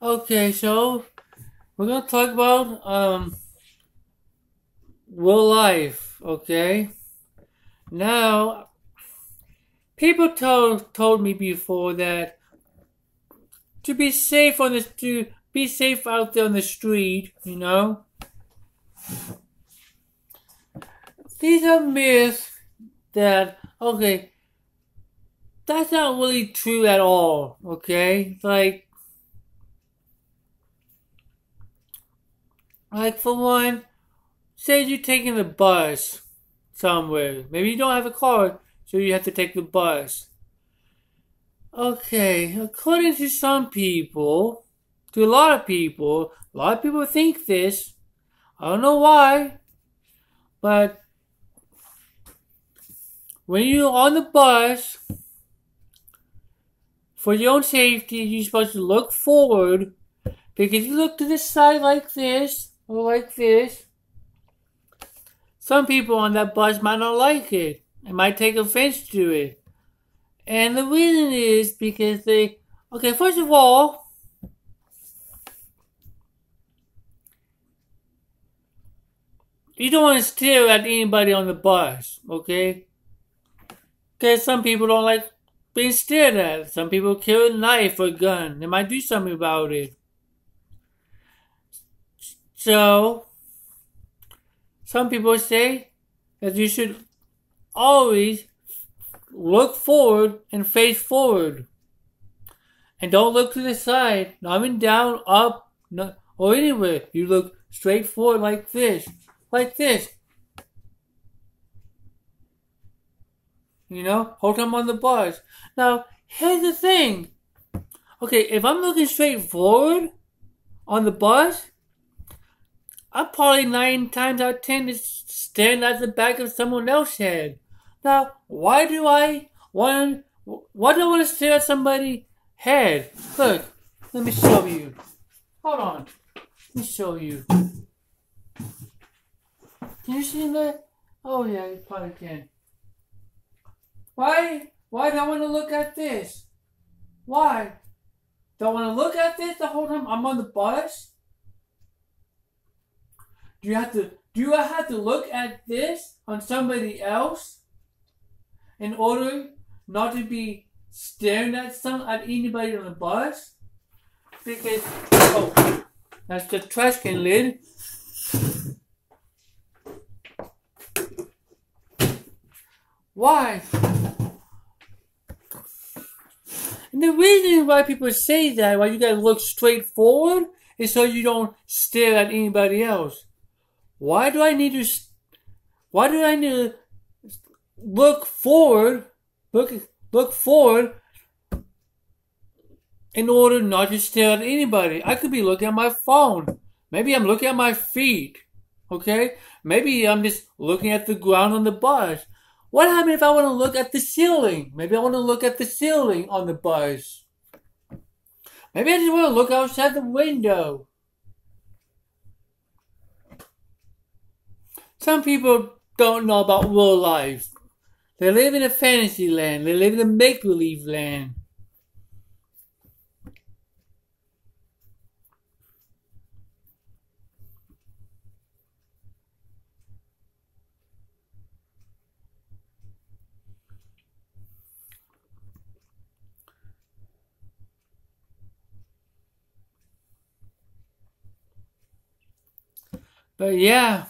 Okay, so we're gonna talk about um real life, okay? Now people told told me before that to be safe on the to be safe out there on the street, you know. These are myths that okay that's not really true at all, okay? Like Like for one, say you're taking the bus somewhere. Maybe you don't have a car, so you have to take the bus. Okay, according to some people, to a lot of people, a lot of people think this. I don't know why, but when you're on the bus, for your own safety, you're supposed to look forward because you look to the side like this, like this. Some people on that bus might not like it and might take offense to it. And the reason is because they, okay, first of all, you don't want to stare at anybody on the bus, okay? Because some people don't like being stared at. Some people carry a knife or a gun. They might do something about it. So, some people say that you should always look forward and face forward. And don't look to the side, not even down, up, or anywhere. You look straight forward like this, like this. You know, hold time on the bus. Now, here's the thing. Okay, if I'm looking straight forward on the bus, I'm probably nine times out of ten is staring at the back of someone else's head. Now, why do I want? Why do I want to stare at somebody's head? Look, let me show you. Hold on, let me show you. Can you see that? Oh yeah, you probably can. Why? Why do I want to look at this? Why? Do I want to look at this the whole time I'm on the bus? Do you have to do I have to look at this on somebody else in order not to be staring at some at anybody on the bus? Because oh that's the trash can lid. Why? And the reason why people say that, why you gotta look straight forward, is so you don't stare at anybody else. Why do I need to? Why do I need to look forward? Look look forward in order not to stare at anybody. I could be looking at my phone. Maybe I'm looking at my feet. Okay? Maybe I'm just looking at the ground on the bus. What happens if I want to look at the ceiling? Maybe I want to look at the ceiling on the bus. Maybe I just want to look outside the window. Some people don't know about real life. They live in a fantasy land. They live in a make believe land. But yeah.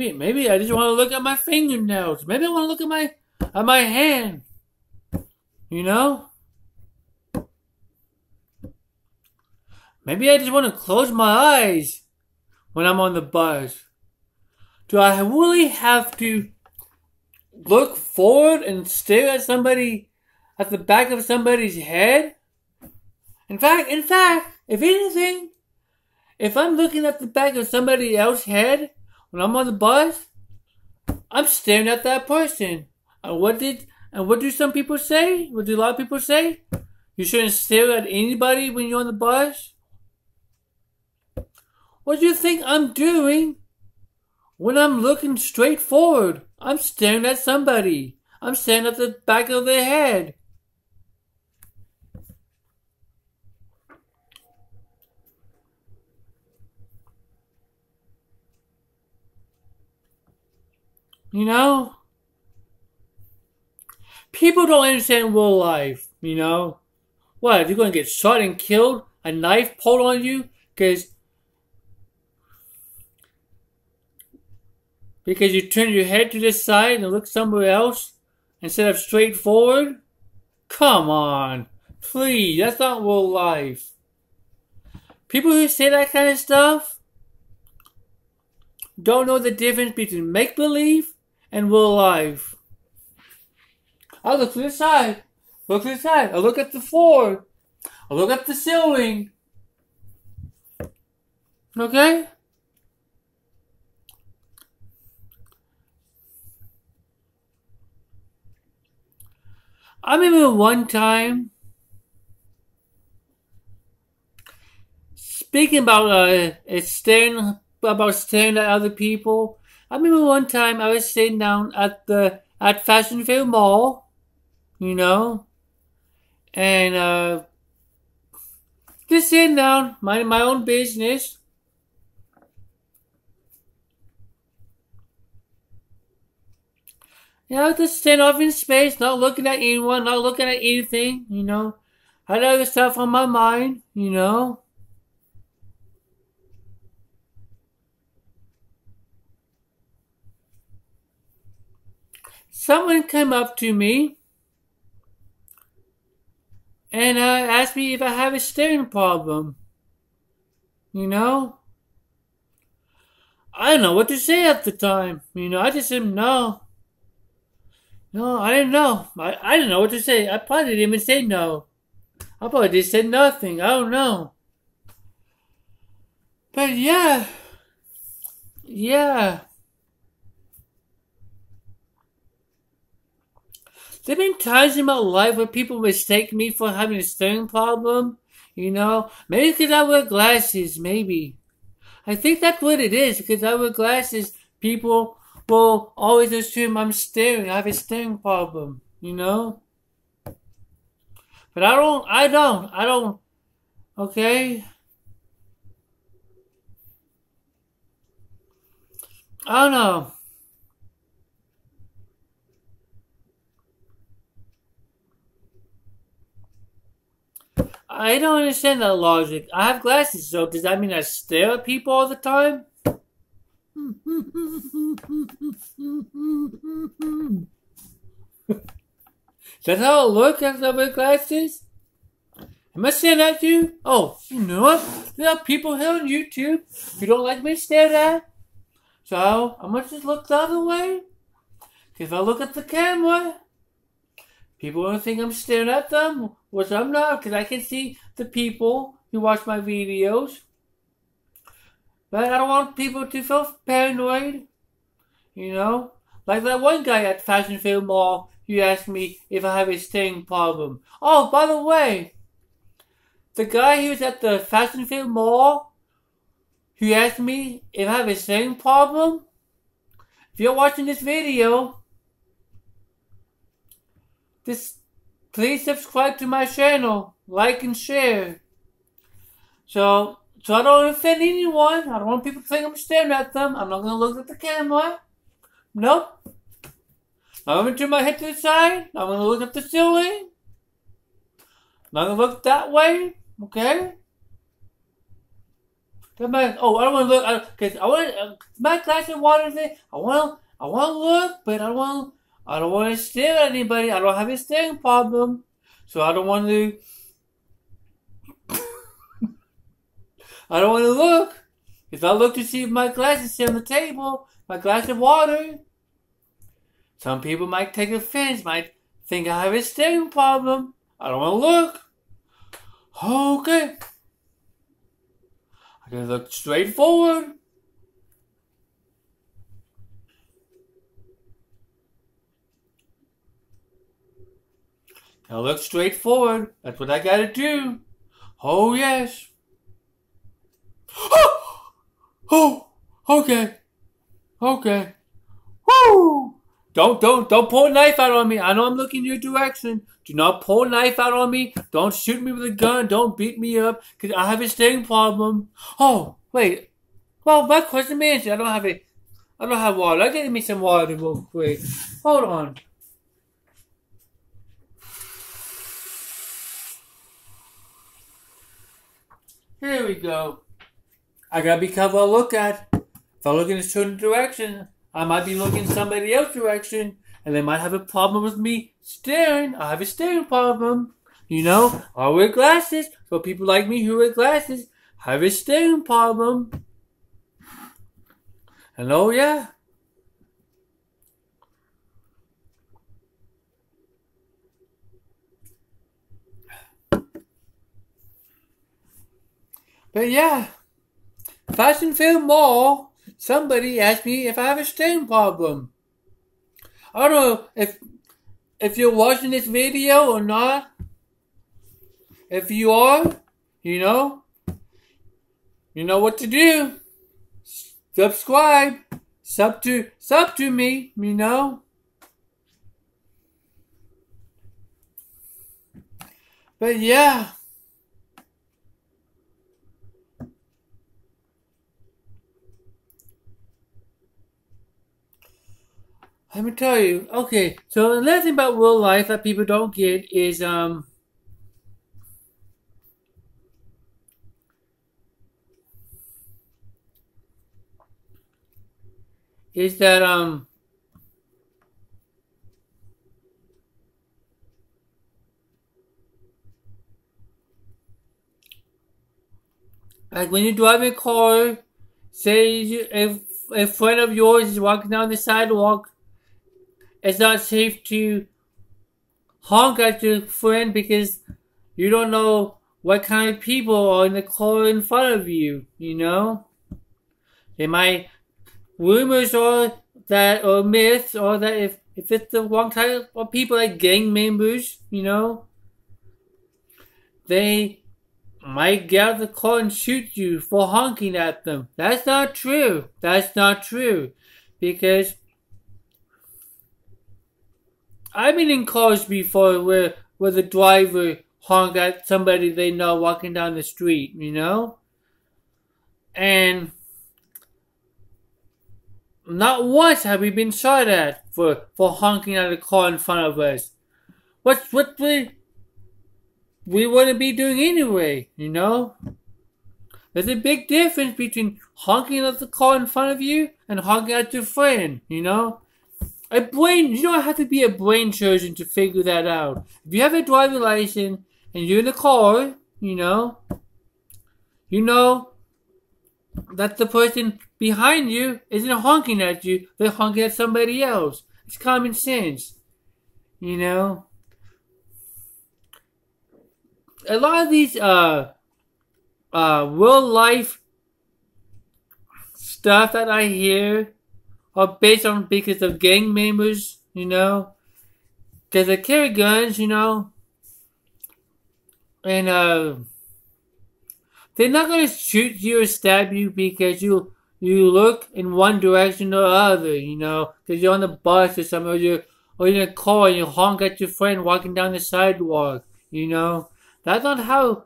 Maybe maybe I just want to look at my fingernails. Maybe I want to look at my at my hand. You know? Maybe I just want to close my eyes when I'm on the bus. Do I really have to look forward and stare at somebody at the back of somebody's head? In fact, in fact, if anything, if I'm looking at the back of somebody else's head, when I'm on the bus, I'm staring at that person. And what did and what do some people say? What do a lot of people say? You shouldn't stare at anybody when you're on the bus. What do you think I'm doing when I'm looking straight forward, I'm staring at somebody. I'm staring at the back of their head. You know? People don't understand real life, you know? What, if you're gonna get shot and killed? A knife pulled on you? Because because you turn your head to this side and look somewhere else instead of straight forward? Come on. Please, that's not real life. People who say that kind of stuff don't know the difference between make believe and real life. I look to the side. Look to the side. I look at the floor. I look at the ceiling. Okay? I remember one time speaking about uh, staring about staring at other people. I remember one time I was sitting down at the at Fashionville Mall, you know, and uh, just sitting down, minding my own business. You know, just stand off in space, not looking at anyone, not looking at anything, you know. I had other stuff on my mind, you know. Someone came up to me and uh, asked me if I have a staring problem. You know? I don't know what to say at the time. You know, I just said no. No, I didn't know. I, I didn't know what to say. I probably didn't even say no. I probably just said nothing. I don't know. But yeah. Yeah. There have been times in my life where people mistake me for having a staring problem. You know, maybe because I wear glasses, maybe. I think that's what it is, because I wear glasses, people will always assume I'm staring. I have a staring problem, you know? But I don't, I don't, I don't, okay? I don't know. I don't understand that logic. I have glasses, so does that mean I stare at people all the time? That's how it looks after wear glasses? Am I staring at you? Oh, you know what? There are people here on YouTube who don't like me stared at. So, I'm gonna just look the other way. If I look at the camera, people will think I'm staring at them, which I'm not, because I can see the people who watch my videos. But I don't want people to feel paranoid. You know? Like that one guy at Fashion Film Mall who asked me if I have a staring problem. Oh, by the way, the guy who was at the Fashion Film Mall who asked me if I have a staring problem. If you're watching this video, just please subscribe to my channel, like and share. So so I don't offend anyone. I don't want people to think I'm staring at them. I'm not going to look at the camera. Nope. I'm to turn my head to the side. I'm to look at the ceiling. I'm not to look that way. Okay? My, oh, I don't want to look because I, I want uh, my glass of water there. I want I want to look, but I don't want I don't want to stare at anybody. I don't have a staring problem, so I don't want to I don't want to look. If I look to see if my glass is on the table, my glass of water, some people might take offense, might think I have a staring problem. I don't want to look. Okay. I can look straight forward. I look straight forward. That's what I gotta do. Oh yes. oh, oh okay. Okay. Woo! Don't don't don't pull a knife out on me. I know I'm looking your direction. Do not pull a knife out on me. Don't shoot me with a gun. Don't beat me up because I have a staring problem. Oh wait. Well, my question is, I don't have it. I don't have water. I'll get me some water real quick. Hold on. Here we go. I gotta be careful I look at. If I look in a certain direction, I might be looking somebody else's direction, and they might have a problem with me staring. I have a staring problem. You know, I wear glasses, so people like me who wear glasses have a staring problem. Hello, oh, yeah? But yeah, Fashionville Mall, somebody asked me if I have a stain problem. I don't know if if you're watching this video or not. If you are, you know, you know what to do. Subscribe. Sub to sub to me, you know. But yeah. Let me tell you. Okay, so another thing about real life that people don't get is um is that um like when you drive a car, say if a friend of yours is walking down the sidewalk it's not safe to honk at your friend because you don't know what kind of people are in the car in front of you, you know? They might, rumors are that, or myths, or that if, if it's the wrong type of people like gang members, you know, they might get out the car and shoot you for honking at them. That's not true. That's not true. Because I've been in cars before where where the driver honk at somebody they know walking down the street, you know? And not once have we been shot at for, for honking at a car in front of us. What's what we we wouldn't be doing anyway, you know? There's a big difference between honking at the car in front of you and honking at your friend, you know? A brain, you don't have to be a brain surgeon to figure that out. If you have a driving license and you're in a car, you know, you know that the person behind you isn't honking at you, they're honking at somebody else. It's common sense, you know. A lot of these, uh, uh, real life stuff that I hear are based on because of gang members, you know, because they carry guns, you know, and uh, they're not gonna shoot you or stab you because you you look in one direction or other, you know, because you're on the bus or something, or you're or you're in a car and you honk at your friend walking down the sidewalk, you know. That's not how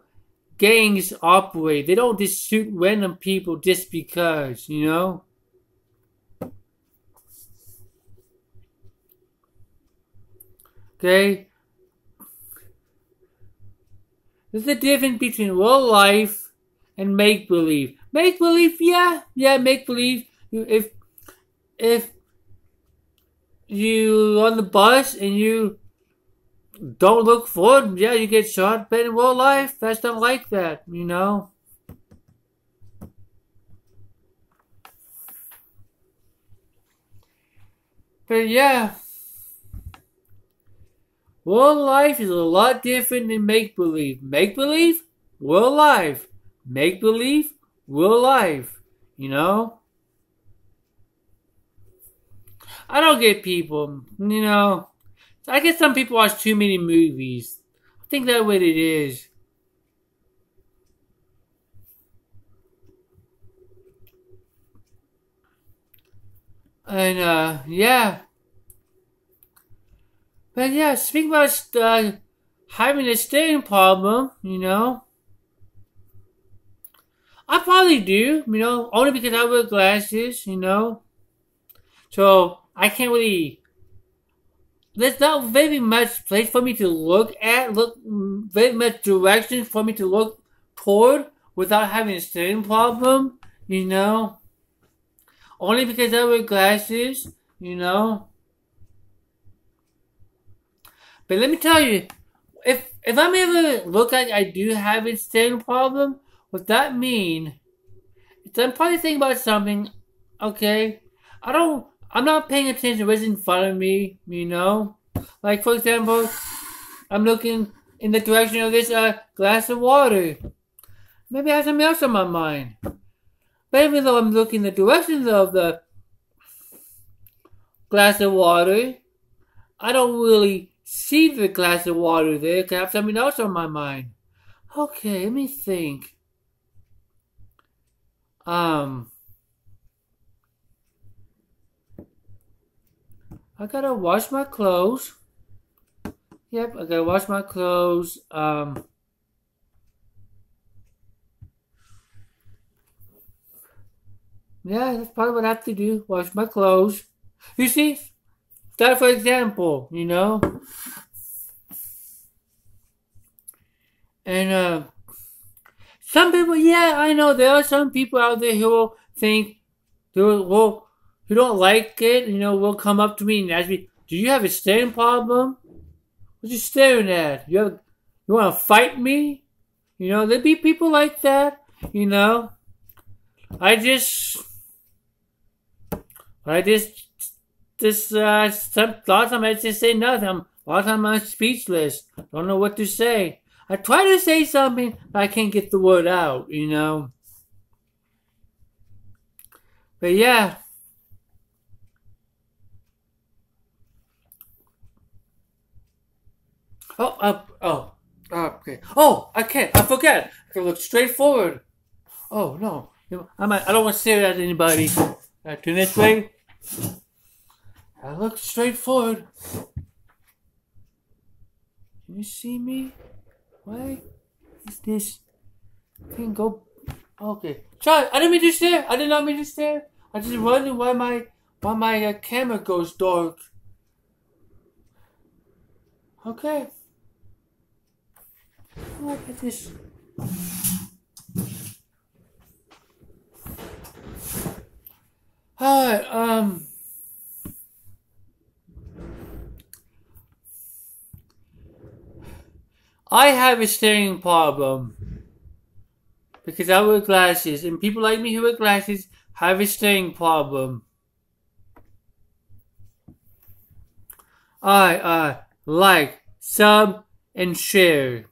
gangs operate. They don't just shoot random people just because, you know. Okay? There's a difference between real life and make believe. Make believe, yeah, yeah, make believe. If if you on the bus and you don't look forward, yeah, you get shot. But in real life, that's not like that, you know. But yeah. Real life is a lot different than make believe. Make believe, real life. Make believe, real life. You know? I don't get people, you know. I guess some people watch too many movies. I think that's what it is. And, uh, yeah. But yeah, speaking about, uh, having a staring problem, you know. I probably do, you know, only because I wear glasses, you know. So I can't really. There's not very much place for me to look at, look very much direction for me to look toward without having a staring problem, you know. Only because I wear glasses, you know. But let me tell you, if if I'm ever look like I do have a staring problem, what that mean I'm probably thinking about something, okay? I don't I'm not paying attention to what's in front of me, you know? Like for example, I'm looking in the direction of this uh, glass of water. Maybe I have something else on my mind. But even though I'm looking the direction of the glass of water, I don't really see the glass of water there I have something else on my mind. Okay, let me think. Um, I gotta wash my clothes. Yep, I gotta wash my clothes. Um, yeah, that's probably what I have to do. Wash my clothes. You see, that for example, you know. And uh, some people, yeah, I know there are some people out there who will think, will who don't like it, you know, will come up to me and ask me, "Do you have a staring problem? What you staring at? You you want to fight me? You know, there be people like that. You know, I just, I just, just uh, some, a lot of times I just say nothing. A lot of times I'm speechless. Don't know what to say. I try to say something, but I can't get the word out. You know. But yeah, Oh, uh, oh, uh, okay. Oh, I can't. I forget. I can look straight forward. Oh no, I might. I don't want to stare at anybody. I turn this way. I look straight forward. Can you see me? Why is this? Can go. Okay, John. I didn't mean to stare. I did not mean to stare. I just wondering why my why my uh, camera goes dark. Okay. Look at this. Hi, um. I have a staring problem because I wear glasses, and people like me who wear glasses have a staring problem. I uh like, sub, and share.